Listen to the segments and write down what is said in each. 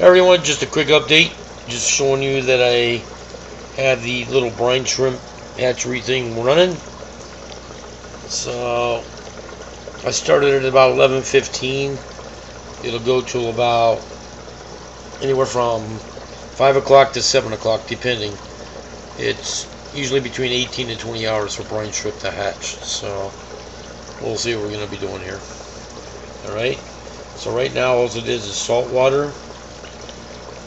Everyone, just a quick update. Just showing you that I have the little brine shrimp hatchery thing running. So I started at about 11:15. It'll go to about anywhere from five o'clock to seven o'clock, depending. It's usually between 18 to 20 hours for brine shrimp to hatch. So we'll see what we're going to be doing here. All right. So right now, all it is is salt water,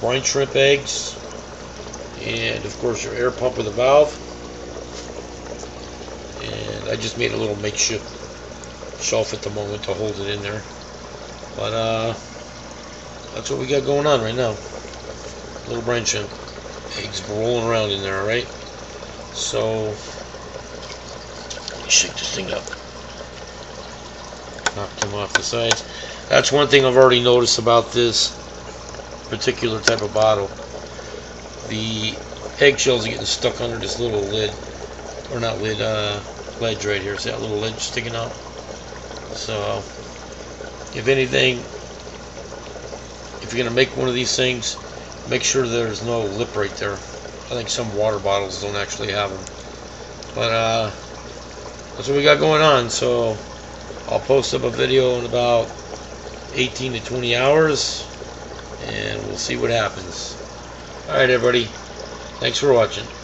brine shrimp eggs, and of course your air pump with a valve. And I just made a little makeshift shelf at the moment to hold it in there. But uh, that's what we got going on right now. Little brine shrimp eggs rolling around in there. All right. So let me shake this thing up. Knock them off the sides. That's one thing I've already noticed about this particular type of bottle. The eggshells are getting stuck under this little lid, or not lid, uh, ledge right here. See that little ledge sticking out? So, if anything, if you're going to make one of these things, make sure there's no lip right there. I think some water bottles don't actually have them. But, uh, that's what we got going on. So, I'll post up a video in about 18 to 20 hours and we'll see what happens. Alright everybody, thanks for watching.